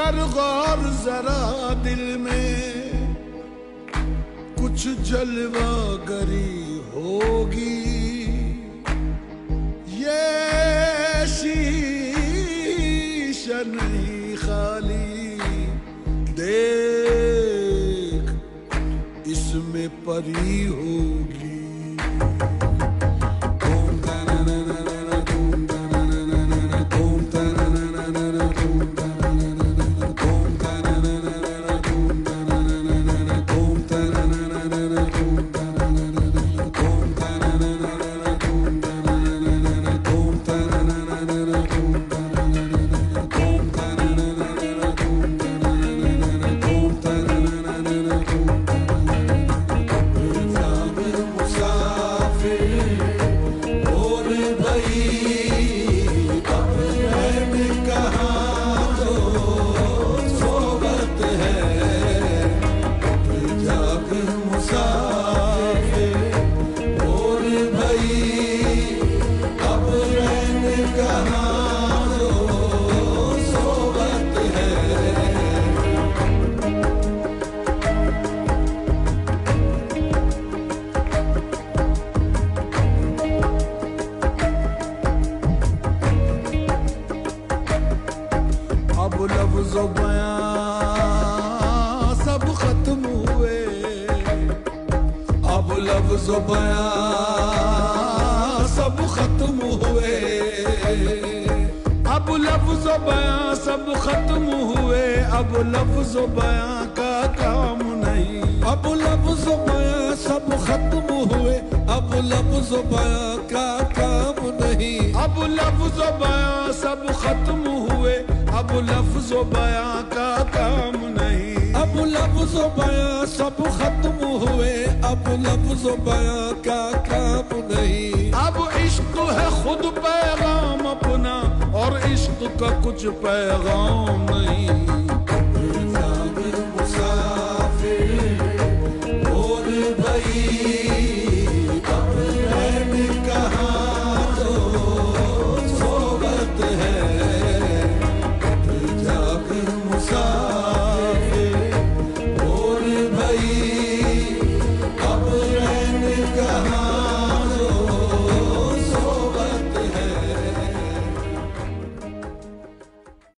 کر غور ذرا دل میں۔ کچھ جلوہ گری ہوگی۔ یہ شیشہ نہیں خالی۔ دیکھ، اس میں پری ہوگی۔ لفظ و بیان سب ختم ہوئے۔ اب لفظ و بیان سب ختم ہوئے۔ اب لفظ و بیان سب ختم ہوئے۔ اب لفظ و بیان کا کام نہیں۔ اب لفظ و بیان سب ختم ہوئے۔ اب لفظ و بیان کا کام نہیں۔ اب لفظ و بیان سب ختم ہوئے۔ اب لفظ و بیاں کا کام نہیں۔ اب لفظ و بیاں سب ختم ہوئے۔ اب لفظ و بیاں کا کام نہیں۔ اب عشق ہے خود پیغام اپنا اور عشق کا کچھ پیغام نہیں۔